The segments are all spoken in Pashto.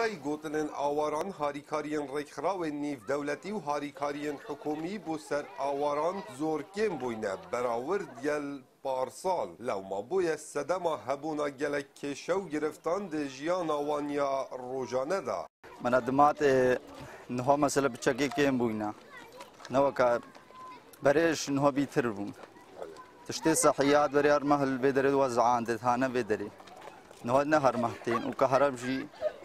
Gurey gotinên awaran harîkariyên rêkrawên nîvdewletî û harîkariyên hikumî bo ser awaran zorkêm bûne berawir gel parsal lewmabûyê sedema hebûna gelek kêşe û giriftan di jiyana wan ya rojane da. Min edimatê niha mesele bi çekê kêm bûne. Neweka berêj niha bîtir bûn. Tiştê sehiyat berê her mehil vê derê wezan dit hane vê derê. Niha ne her mehtên û ke herem jî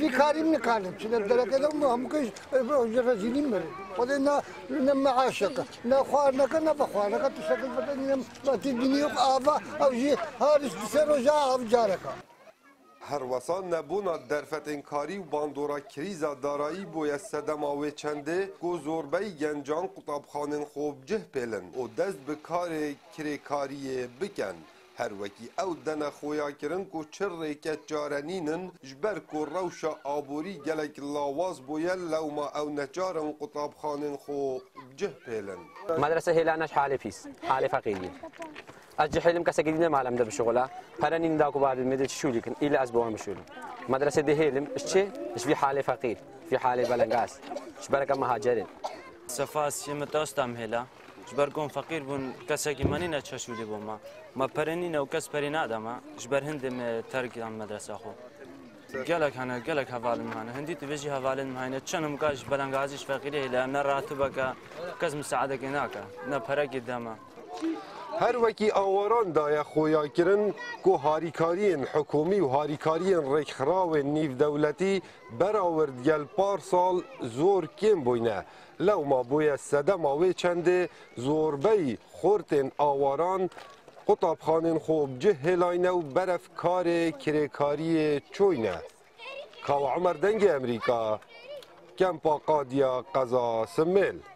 فيكاري من كان شنو كذا ما هم ne جرزيني مري ودنا نم عاشق نا خوانا كنا بخوانا كتشكل بدنا ما تدني آبا أو جي هارش تسر وجا أبجارك Hervasan nebuna derfetin karî bandora krîza darayı boye sedema ve çende ku zorbeyî gencan kutabhanın xobcih pêlin O dest bi karê kirêkariyê biken. هر وکی او دنه خویا کرن کو چر ریکه چارنینن جبر کو روشا آبوری گلک لاواز بویل لوما او نچارن قطاب خانن خو جه پیلن مدرسه هیلانش حالی فیس حالی فقیلی الجحلم كسا قدينا ما علم ده بشغلة هراني نداكو بعد المدة شو لكن إلا أسبوع مشول مدرسة دي هيلم إيش إيش في حالة فقير في حالة بلنقاس إيش بركة مهاجرين سفاس شمتوستم هلا جبر گم فقیر بون کسی که منی نچشولی بوم ما ما پرینی نه و کس پری ندم جبر هندم ترک مدرسه خو گلک هنر گلک حوالم هنر هندی تو بچه حوالم هنر چنم کاش بلنگازیش فقیره هلا نه راحت بکه کس مساعده کنکه هر وکی آواران دای خویا کرن کو هاریکاری حکومی و هاریکاری رکخراو نیو دولتی براورد گل پار سال زور کم بوینه لو ما بوی سده ماوی چنده زوربی خورتن آواران قطاب خانن خوب جه هلاینه و برف کار کرکاری چوینه کاو عمر دنگ امریکا کمپا قادیا قضا سمیل